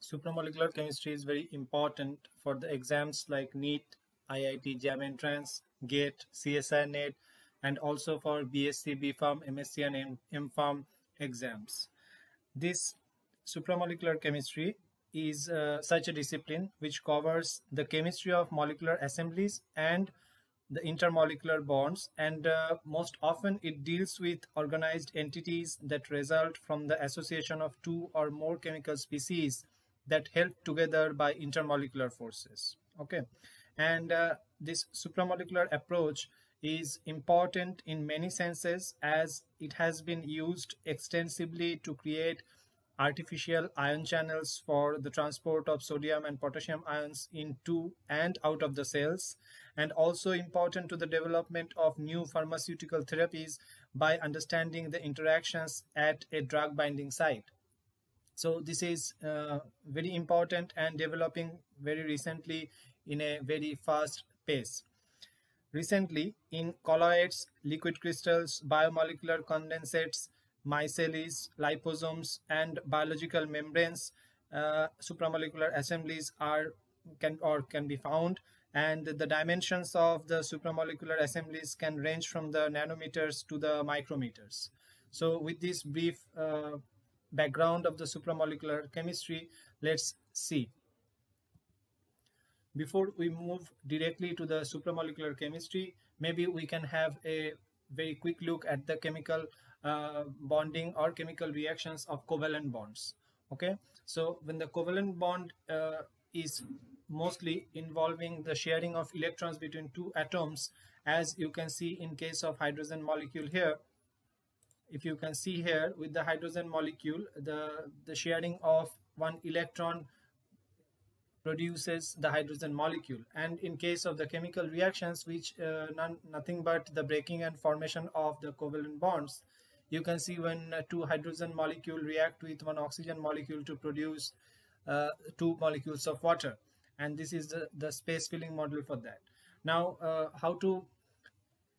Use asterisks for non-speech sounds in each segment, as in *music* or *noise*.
supramolecular chemistry is very important for the exams like NEET, IIT JAM Entrance, GATE, CSIR NET, and also for BSc, BPharm, MSc, and MPharm exams. This supramolecular chemistry is uh, such a discipline which covers the chemistry of molecular assemblies and the intermolecular bonds and uh, most often it deals with organized entities that result from the association of two or more chemical species that held together by intermolecular forces okay and uh, this supramolecular approach is important in many senses as it has been used extensively to create artificial ion channels for the transport of sodium and potassium ions into and out of the cells and also important to the development of new pharmaceutical therapies by understanding the interactions at a drug binding site. So this is uh, very important and developing very recently in a very fast pace. Recently, in colloids, liquid crystals, biomolecular condensates, micelles, liposomes, and biological membranes, uh, supramolecular assemblies are can or can be found and the dimensions of the supramolecular assemblies can range from the nanometers to the micrometers. So with this brief uh, background of the supramolecular chemistry, let's see. Before we move directly to the supramolecular chemistry, maybe we can have a very quick look at the chemical uh, bonding or chemical reactions of covalent bonds. Okay, so when the covalent bond uh, is mostly involving the sharing of electrons between two atoms as you can see in case of hydrogen molecule here if you can see here with the hydrogen molecule the the sharing of one electron produces the hydrogen molecule. And in case of the chemical reactions which uh, none, nothing but the breaking and formation of the covalent bonds you can see when uh, two hydrogen molecule react with one oxygen molecule to produce uh, two molecules of water. And this is the, the space filling model for that. Now uh, how to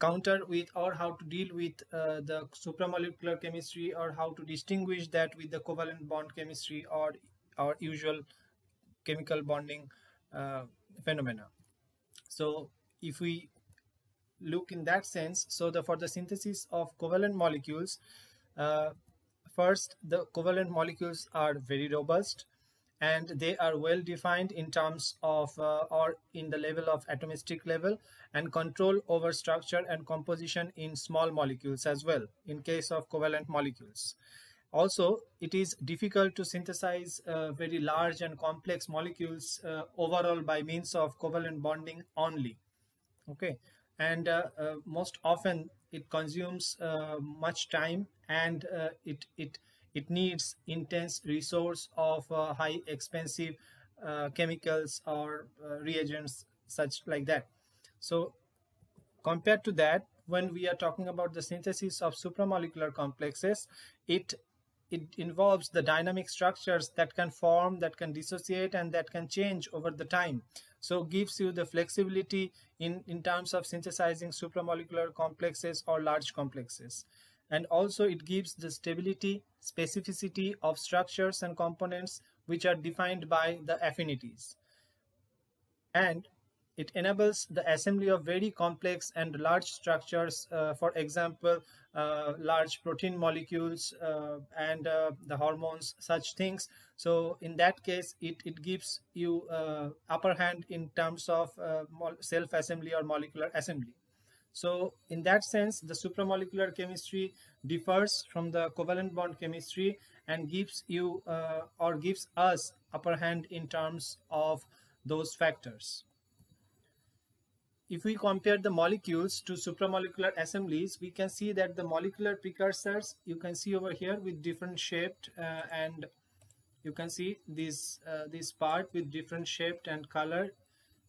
counter with or how to deal with uh, the supramolecular chemistry or how to distinguish that with the covalent bond chemistry or our usual chemical bonding uh, phenomena. So if we look in that sense so the for the synthesis of covalent molecules uh, first the covalent molecules are very robust and they are well defined in terms of uh, or in the level of atomistic level and control over structure and composition in small molecules as well in case of covalent molecules. Also it is difficult to synthesize uh, very large and complex molecules uh, overall by means of covalent bonding only. Okay? And uh, uh, most often it consumes uh, much time and it it it needs intense resource of uh, high expensive uh, chemicals or uh, reagents such like that. So compared to that when we are talking about the synthesis of supramolecular complexes it it involves the dynamic structures that can form that can dissociate and that can change over the time. So gives you the flexibility in in terms of synthesizing supramolecular complexes or large complexes and also it gives the stability specificity of structures and components which are defined by the affinities. And it enables the assembly of very complex and large structures uh, for example uh, large protein molecules uh, and uh, the hormones such things. So in that case it, it gives you uh, upper hand in terms of uh, self assembly or molecular assembly so in that sense, the supramolecular chemistry differs from the covalent bond chemistry and gives you uh, or gives us upper hand in terms of those factors. If we compare the molecules to supramolecular assemblies, we can see that the molecular precursors you can see over here with different shaped uh, and you can see this uh, this part with different shaped and color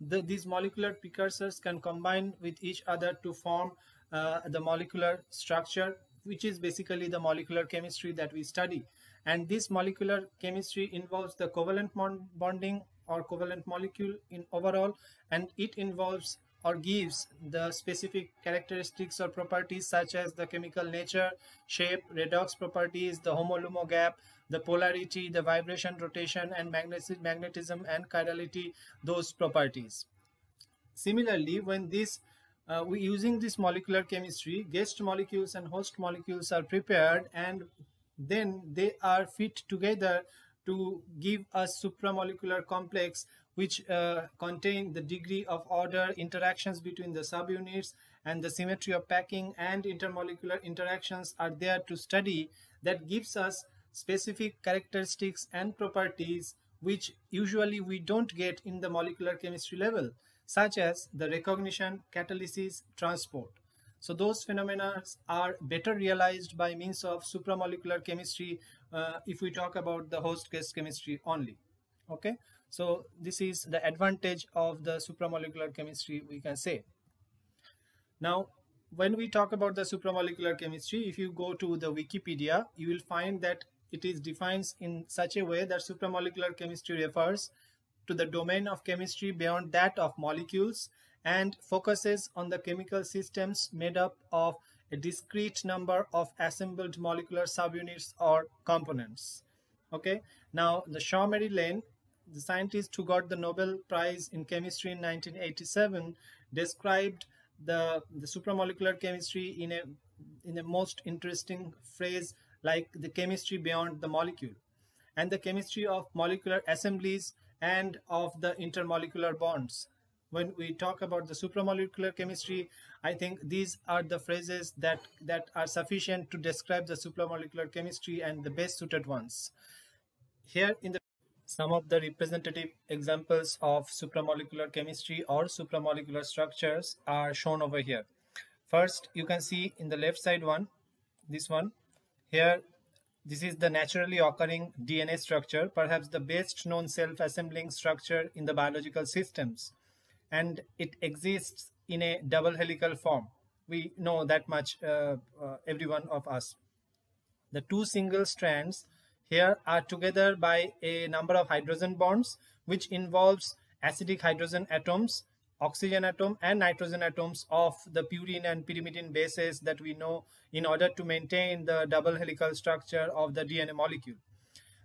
the, these molecular precursors can combine with each other to form uh, the molecular structure which is basically the molecular chemistry that we study. And this molecular chemistry involves the covalent bonding or covalent molecule in overall and it involves or gives the specific characteristics or properties such as the chemical nature, shape, redox properties, the HOMO-LUMO gap, the polarity, the vibration, rotation, and magnetism and chirality, those properties. Similarly, when this uh, we using this molecular chemistry, guest molecules and host molecules are prepared and then they are fit together to give a supramolecular complex which uh, contain the degree of order interactions between the subunits and the symmetry of packing and intermolecular interactions are there to study that gives us specific characteristics and properties which usually we don't get in the molecular chemistry level such as the recognition catalysis transport. So those phenomena are better realized by means of supramolecular chemistry uh, if we talk about the host guest chemistry only. Okay so this is the advantage of the supramolecular chemistry we can say. Now, when we talk about the supramolecular chemistry, if you go to the Wikipedia, you will find that it is defined in such a way that supramolecular chemistry refers to the domain of chemistry beyond that of molecules and focuses on the chemical systems made up of a discrete number of assembled molecular subunits or components. Okay, now the Jean-Marie Lehn the scientist who got the Nobel Prize in Chemistry in 1987, described the, the supramolecular chemistry in a, in a most interesting phrase like the chemistry beyond the molecule and the chemistry of molecular assemblies and of the intermolecular bonds. When we talk about the supramolecular chemistry, I think these are the phrases that, that are sufficient to describe the supramolecular chemistry and the best suited ones. Here in the some of the representative examples of supramolecular chemistry or supramolecular structures are shown over here. First, you can see in the left side one, this one. Here, this is the naturally occurring DNA structure, perhaps the best known self-assembling structure in the biological systems. And it exists in a double helical form. We know that much, uh, uh, every one of us. The two single strands here are together by a number of hydrogen bonds which involves acidic hydrogen atoms oxygen atom and nitrogen atoms of the purine and pyrimidine bases that we know in order to maintain the double helical structure of the DNA molecule.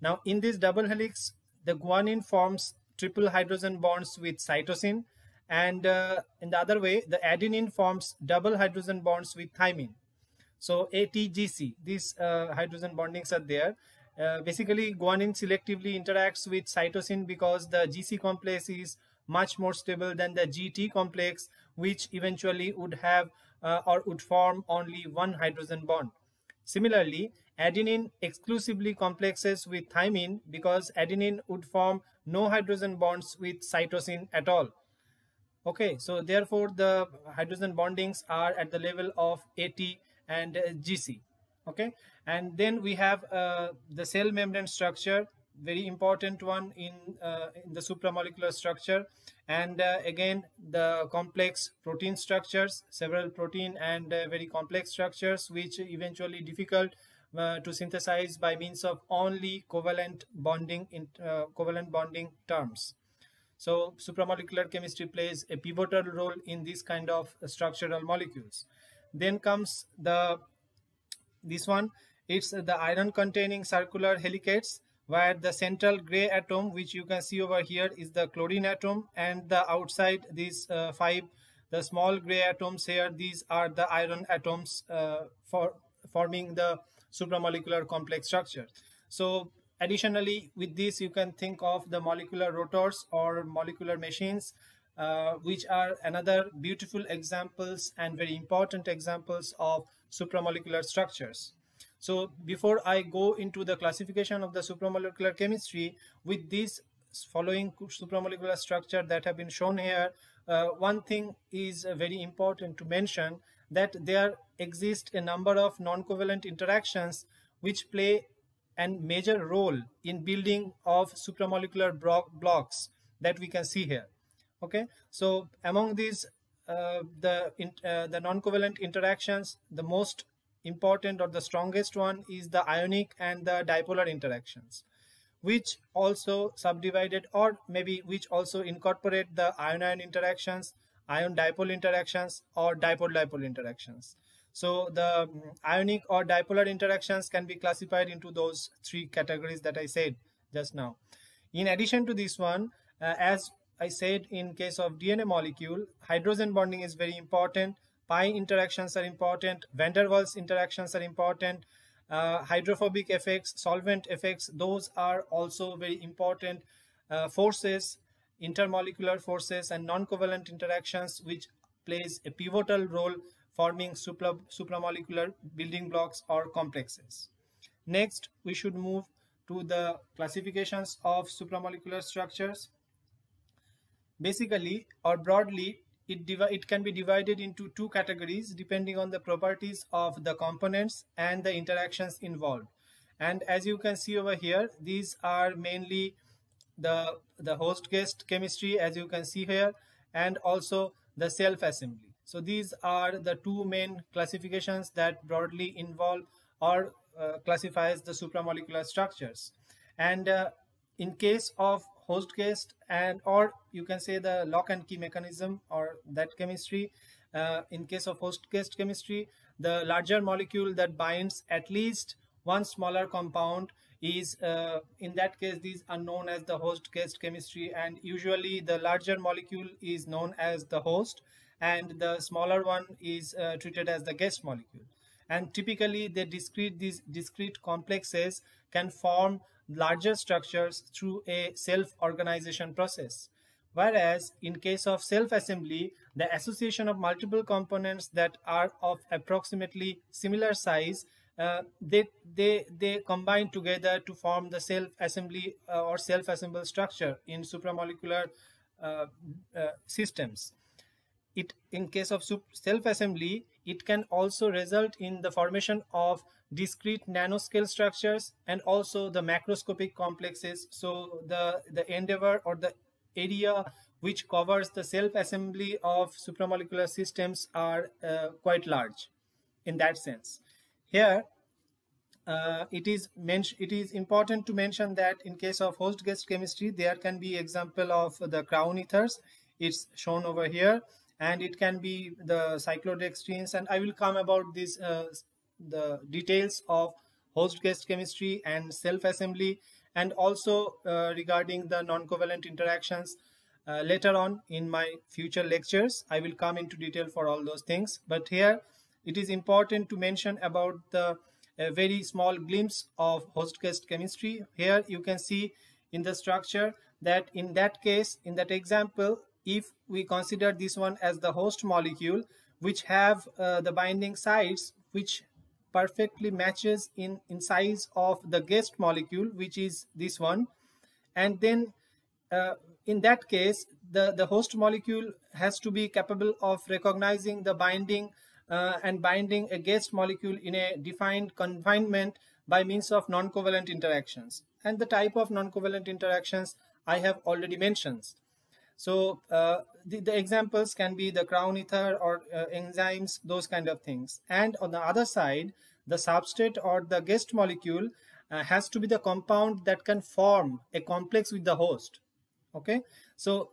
Now in this double helix the guanine forms triple hydrogen bonds with cytosine and uh, in the other way the adenine forms double hydrogen bonds with thymine. So ATGC these uh, hydrogen bondings are there uh, basically, guanine selectively interacts with cytosine because the GC complex is much more stable than the GT complex, which eventually would have uh, or would form only one hydrogen bond. Similarly, adenine exclusively complexes with thymine because adenine would form no hydrogen bonds with cytosine at all. Okay, so therefore the hydrogen bondings are at the level of AT and GC okay? And then we have uh, the cell membrane structure very important one in, uh, in the supramolecular structure. And uh, again the complex protein structures several protein and uh, very complex structures which eventually difficult uh, to synthesize by means of only covalent bonding in uh, covalent bonding terms. So supramolecular chemistry plays a pivotal role in this kind of structural molecules. Then comes the this one. It's the iron containing circular helicates where the central gray atom which you can see over here is the chlorine atom. And the outside these uh, five the small gray atoms here these are the iron atoms uh, for forming the supramolecular complex structure. So additionally with this you can think of the molecular rotors or molecular machines uh, which are another beautiful examples and very important examples of supramolecular structures. So before I go into the classification of the supramolecular chemistry with these following supramolecular structure that have been shown here, uh, one thing is very important to mention that there exist a number of non-covalent interactions which play a major role in building of supramolecular blocks that we can see here. Okay, so among these uh, the uh, the non-covalent interactions, the most important or the strongest one is the ionic and the dipolar interactions, which also subdivided or maybe which also incorporate the ion-ion interactions, ion-dipole interactions or dipole-dipole interactions. So the mm, ionic or dipolar interactions can be classified into those three categories that I said just now. In addition to this one, uh, as I said in case of DNA molecule, hydrogen bonding is very important. Pi interactions are important. Van der Waals interactions are important. Uh, hydrophobic effects, solvent effects, those are also very important uh, forces, intermolecular forces and non-covalent interactions which plays a pivotal role forming supra supramolecular building blocks or complexes. Next, we should move to the classifications of supramolecular structures. Basically or broadly, it, it can be divided into two categories depending on the properties of the components and the interactions involved. And as you can see over here, these are mainly the, the host guest chemistry as you can see here and also the self-assembly. So these are the two main classifications that broadly involve or uh, classifies the supramolecular structures. And uh, in case of host guest and or you can say the lock and key mechanism or that chemistry, uh, in case of host guest chemistry, the larger molecule that binds at least one smaller compound is uh, in that case these are known as the host guest chemistry. And usually the larger molecule is known as the host and the smaller one is uh, treated as the guest molecule. And typically the discrete these discrete complexes can form larger structures through a self-organization process. Whereas in case of self-assembly the association of multiple components that are of approximately similar size uh, they they they combine together to form the self-assembly uh, or self-assembled structure in supramolecular uh, uh systems. It in case of self-assembly it can also result in the formation of discrete nanoscale structures and also the macroscopic complexes. So the the endeavor or the area which covers the self-assembly of supramolecular systems are uh, quite large in that sense. Here uh, it is it is important to mention that in case of host guest chemistry there can be example of the crown ethers. It's shown over here and it can be the cyclodextrins and I will come about this uh, the details of host guest chemistry and self-assembly and also uh, regarding the non-covalent interactions uh, later on in my future lectures. I will come into detail for all those things. But here it is important to mention about the a very small glimpse of host guest chemistry. Here you can see in the structure that in that case in that example if we consider this one as the host molecule which have uh, the binding sites which perfectly matches in in size of the guest molecule which is this one. And then uh, in that case the the host molecule has to be capable of recognizing the binding uh, and binding a guest molecule in a defined confinement by means of non-covalent interactions. And the type of non-covalent interactions I have already mentioned so uh, the, the, examples can be the crown ether or uh, enzymes, those kind of things. And on the other side, the substrate or the guest molecule uh, has to be the compound that can form a complex with the host. Okay, so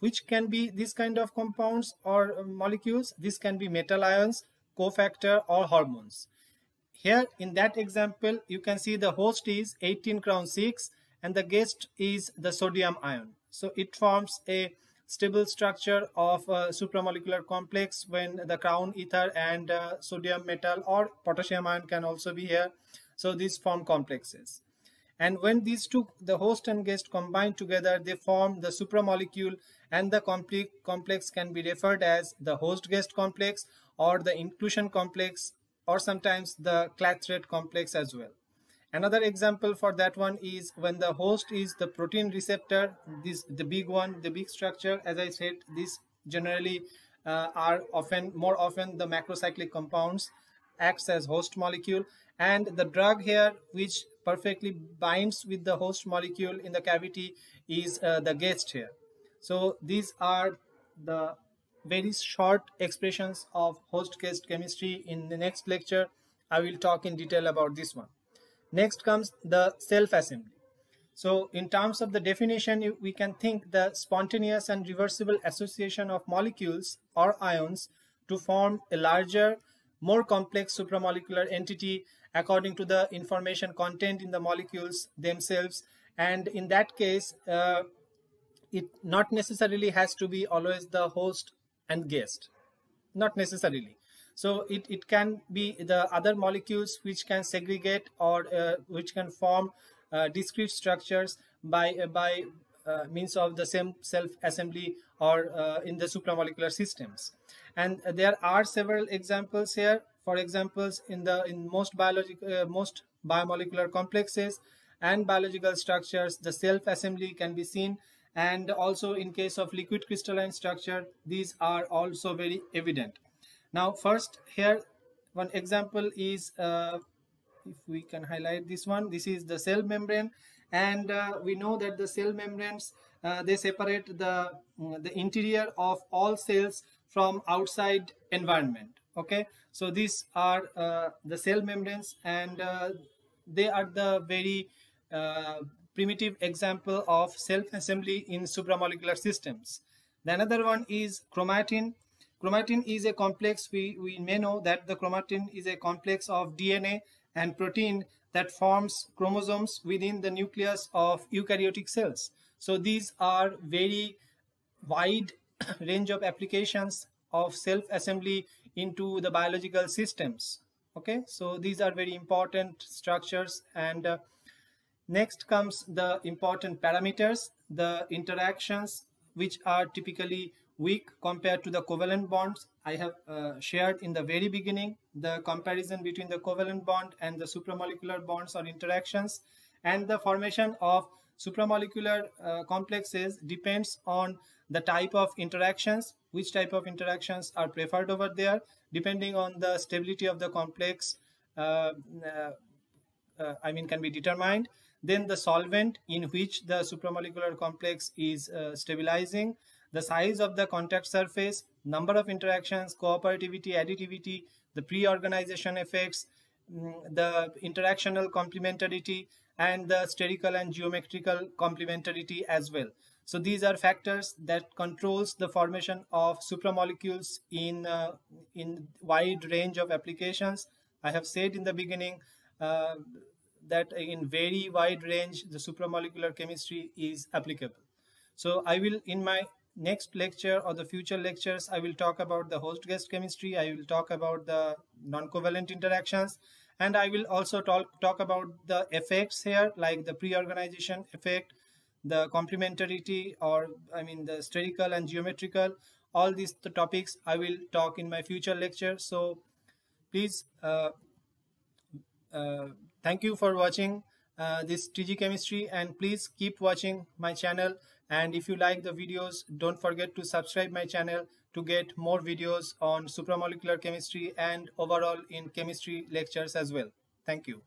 which can be this kind of compounds or uh, molecules? This can be metal ions, cofactor or hormones. Here in that example, you can see the host is 18 crown 6 and the guest is the sodium ion. So it forms a stable structure of a supramolecular complex when the crown ether and uh, sodium metal or potassium ion can also be here. So these form complexes. And when these two, the host and guest combine together, they form the supramolecule and the complex can be referred as the host-guest complex or the inclusion complex or sometimes the clathrate complex as well. Another example for that one is when the host is the protein receptor, this the big one, the big structure, as I said, these generally uh, are often, more often the macrocyclic compounds acts as host molecule and the drug here which perfectly binds with the host molecule in the cavity is uh, the guest here. So these are the very short expressions of host guest chemistry. In the next lecture, I will talk in detail about this one. Next comes the self-assembly. So in terms of the definition, we can think the spontaneous and reversible association of molecules or ions to form a larger, more complex supramolecular entity according to the information content in the molecules themselves. And in that case uh, it not necessarily has to be always the host and guest. Not necessarily so it, it can be the other molecules which can segregate or uh, which can form uh, discrete structures by uh, by uh, means of the same self assembly or uh, in the supramolecular systems. And there are several examples here. For examples in the in most biological most biomolecular complexes and biological structures the self assembly can be seen. And also in case of liquid crystalline structure these are also very evident now first here one example is uh, if we can highlight this one this is the cell membrane. And uh, we know that the cell membranes uh, they separate the mm, the interior of all cells from outside environment. Okay? So these are uh, the cell membranes and uh, they are the very uh, primitive example of self-assembly in supramolecular systems. The another one is chromatin chromatin is a complex we we may know that the chromatin is a complex of dna and protein that forms chromosomes within the nucleus of eukaryotic cells. So these are very wide *coughs* range of applications of self-assembly into the biological systems. Okay, so these are very important structures and uh, next comes the important parameters, the interactions which are typically weak compared to the covalent bonds I have uh, shared in the very beginning. The comparison between the covalent bond and the supramolecular bonds or interactions and the formation of supramolecular uh, complexes depends on the type of interactions which type of interactions are preferred over there depending on the stability of the complex uh, uh, uh I mean can be determined. Then the solvent in which the supramolecular complex is uh, stabilizing the size of the contact surface, number of interactions, cooperativity, additivity, the pre-organization effects, mm, the interactional complementarity, and the spherical and geometrical complementarity as well. So these are factors that controls the formation of supramolecules in, uh, in wide range of applications. I have said in the beginning uh, that in very wide range, the supramolecular chemistry is applicable. So I will, in my next lecture or the future lectures, I will talk about the host guest chemistry. I will talk about the non-covalent interactions. And I will also talk, talk about the effects here, like the pre-organization effect, the complementarity, or I mean the spherical and geometrical. All these the topics I will talk in my future lecture. So please, uh, uh, thank you for watching uh, this TG chemistry and please keep watching my channel and if you like the videos don't forget to subscribe my channel to get more videos on supramolecular chemistry and overall in chemistry lectures as well. Thank you